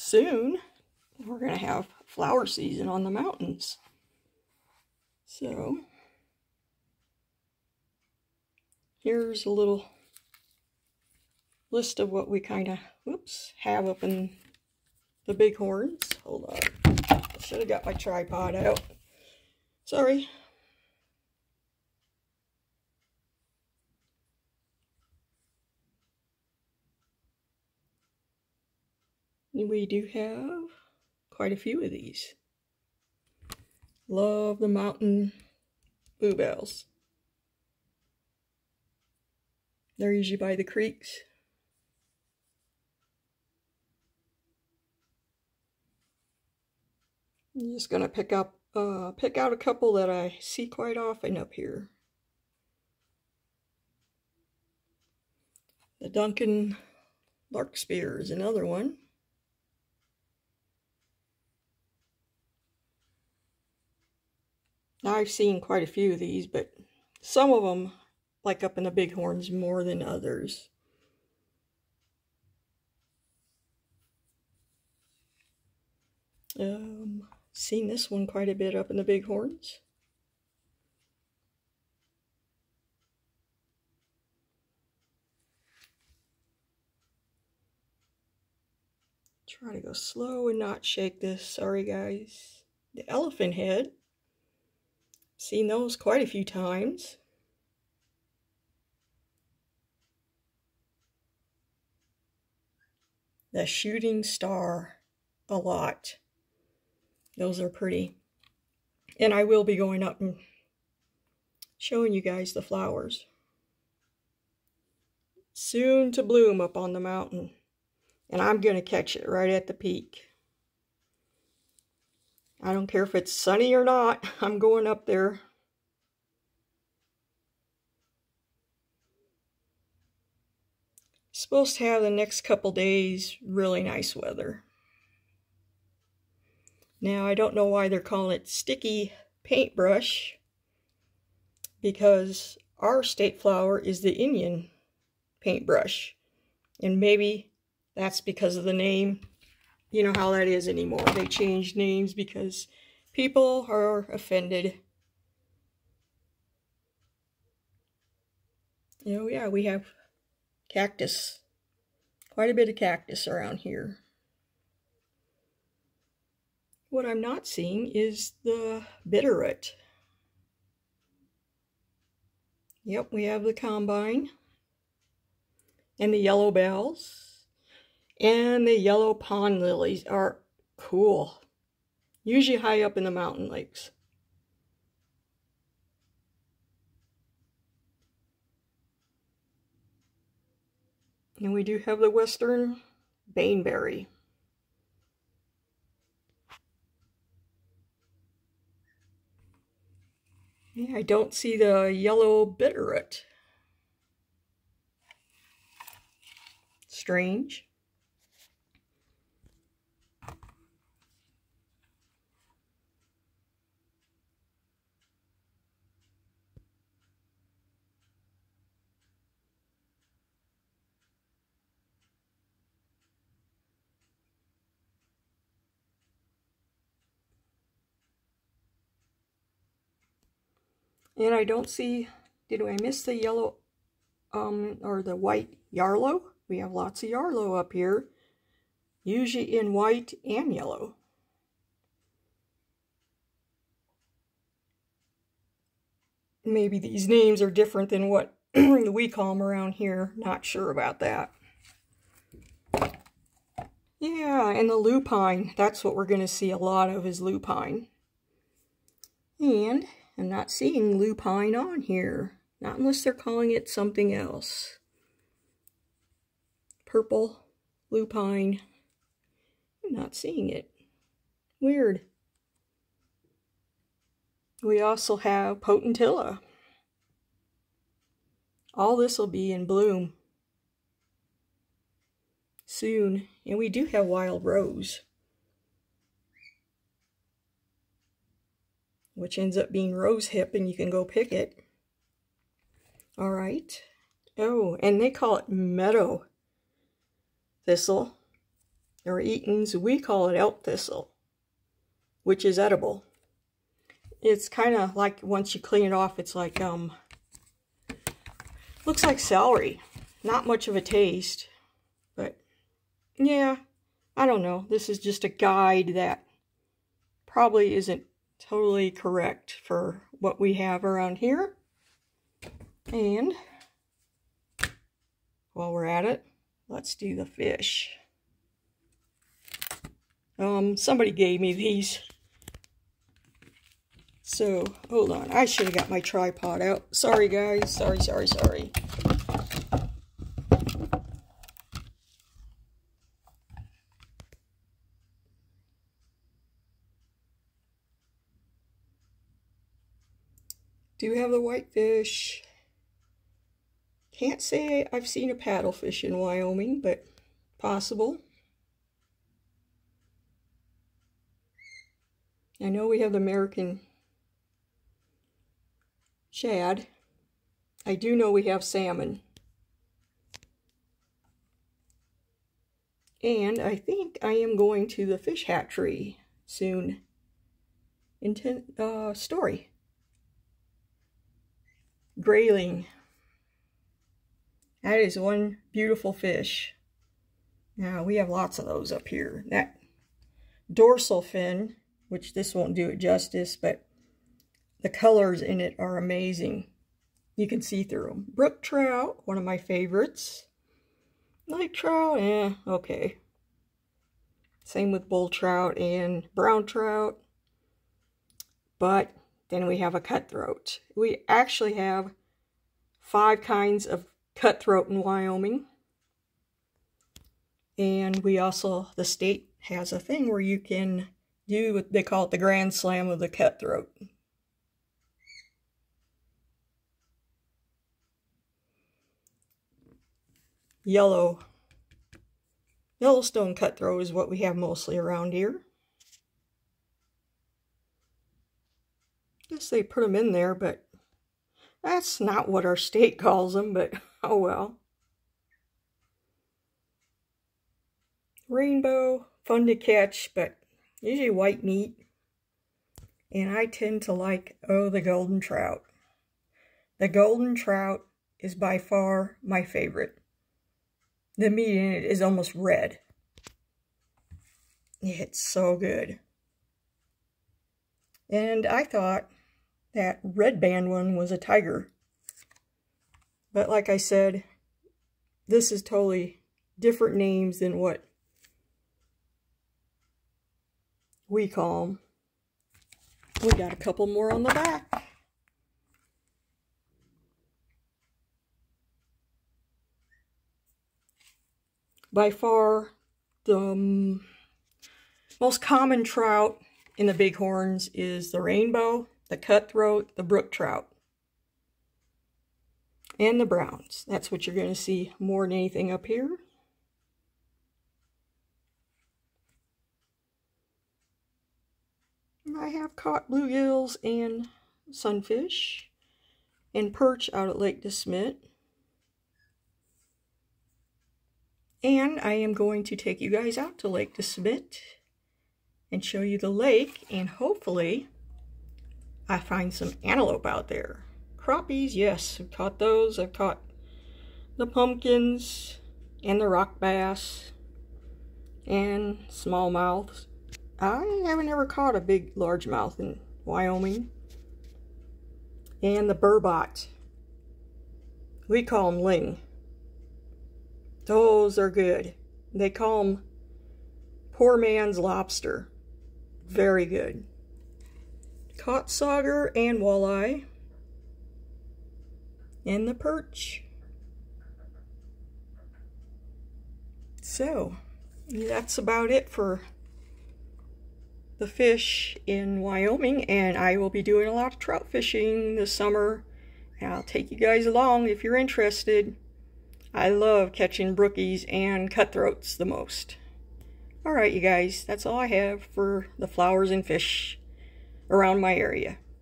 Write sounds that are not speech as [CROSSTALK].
soon we're going to have flower season on the mountains. So, here's a little list of what we kind of, whoops, have up in the bighorns. Hold on. Should have got my tripod out. Sorry. We do have quite a few of these. Love the mountain bluebells. They're usually by the creeks. I'm just gonna pick up uh, pick out a couple that I see quite often up here. The Duncecap Larkspur is another one. I've seen quite a few of these, but some of them, like up in the bighorns, more than others. Um, seen this one quite a bit up in the bighorns. Try to go slow and not shake this. Sorry, guys. The elephant head. Seen those quite a few times. The shooting star. A lot. Those are pretty. And I will be going up and showing you guys the flowers. Soon to bloom up on the mountain. And I'm going to catch it right at the peak. I don't care if it's sunny or not. [LAUGHS] I'm going up there. Supposed to have the next couple days really nice weather. Now, I don't know why they're calling it sticky paintbrush because our state flower is the Indian paintbrush. And maybe that's because of the name you know how that is anymore. They change names because people are offended. You know, yeah, we have cactus. Quite a bit of cactus around here. What I'm not seeing is the bitterroot. Yep, we have the columbine and the yellow bells. And the yellow pond lilies are cool. Usually high up in the mountain lakes. And we do have the western baneberry. Yeah, I don't see the yellow bitterroot. Strange. And I don't see, did I miss the yellow um, or the white yarrow? We have lots of yarrow up here, usually in white and yellow. Maybe these names are different than what [CLEARS THROAT] we call them around here. Not sure about that. Yeah, and the lupine. That's what we're going to see a lot of is lupine. And I'm not seeing lupine on here. Not unless they're calling it something else. Purple lupine. I'm not seeing it. Weird. We also have potentilla. All this will be in bloom soon. And we do have wild rose. Which ends up being rose hip and you can go pick it. All right. Oh, and they call it meadow thistle. or Eaton's. We call it elk thistle, which is edible. It's kind of like once you clean it off, it's like, um, looks like celery. Not much of a taste, but yeah, I don't know. This is just a guide that probably isn't totally correct for what we have around here. And while we're at it, let's do the fish. Um, somebody gave me these. So, hold on. I should have got my tripod out. Sorry, guys. Sorry, sorry, sorry. Do have the whitefish. Can't say I've seen a paddlefish in Wyoming, but possible. I know we have the American shad. I do know we have salmon. And I think I am going to the fish hatchery soon. In uh, story. Grayling. That is one beautiful fish. Now, we have lots of those up here. That dorsal fin, which this won't do it justice, but the colors in it are amazing. You can see through them. Brook trout, one of my favorites. Lake trout, eh, okay. Same with bull trout and brown trout. But then we have a cutthroat. We actually have five kinds of cutthroat in Wyoming. And we also, the state has a thing where you can do what they call it the Grand Slam of the cutthroat. Yellow. Yellowstone cutthroat is what we have mostly around here. Guess they put them in there, but that's not what our state calls them, but [LAUGHS] oh well. Rainbow, fun to catch, but usually white meat. And I tend to like, oh, the golden trout. The golden trout is by far my favorite. The meat in it is almost red. It's so good. And I thought that red band one was a tiger. But like I said, this is totally different names than what we call them. We got a couple more on the back. By far, the most common trout in the bighorns is the rainbow the cutthroat, the brook trout, and the browns. That's what you're going to see more than anything up here. I have caught bluegills and sunfish and perch out at Lake DeSmet. And I am going to take you guys out to Lake DeSmet and show you the lake and hopefully I find some antelope out there. Crappies, yes, I've caught those. I've caught the pumpkins and the rock bass and smallmouths. I haven't ever caught a big largemouth in Wyoming. And the burbot. We call them ling. Those are good. They call them poor man's lobster. Very good caught sauger and walleye and the perch. So, that's about it for the fish in Wyoming, and I will be doing a lot of trout fishing this summer, and I'll take you guys along if you're interested. I love catching brookies and cutthroats the most. Alright, you guys, that's all I have for the flowers and fish around my area.